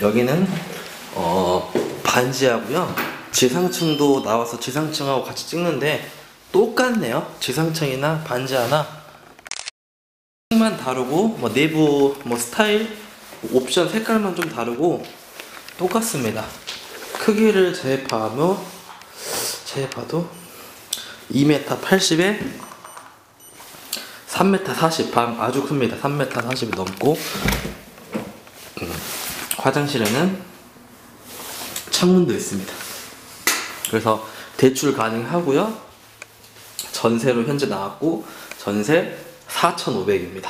여기는 어 반지하고요. 지상층도 나와서 지상층하고 같이 찍는데 똑같네요. 지상층이나 반지 하나 만 다르고 뭐 내부 뭐 스타일 옵션 색깔만 좀 다르고 똑같습니다. 크기를 재입하면 재입봐도 2m 80에 3m 40, 방 아주 큽니다. 3m 40이 넘고 음, 화장실에는 창문도 있습니다. 그래서 대출 가능하고요. 전세로 현재 나왔고 전세 4,500입니다.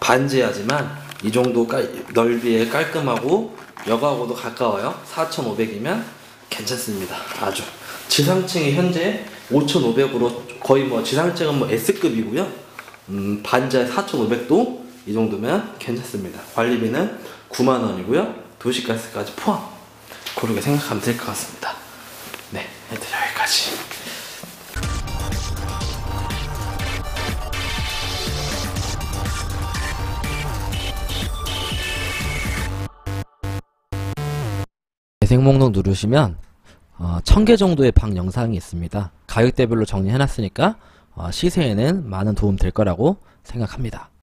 반지하지만 이 정도 깔, 넓이에 깔끔하고 여가하고도 가까워요. 4,500이면 괜찮습니다. 아주 지상층이 현재 5,500으로 거의 뭐 지상층은 뭐 S급이고요. 음, 반지하 4,500도 이 정도면 괜찮습니다. 관리비는 9만 원이고요. 도시가스까지 포함. 그렇게 생각하면 될 것 같습니다. 네, 일단 여기까지. 재생 목록 누르시면 어, 1000개 정도의 방 영상이 있습니다. 가격대별로 정리해놨으니까 어, 시세에는 많은 도움 될 거라고 생각합니다.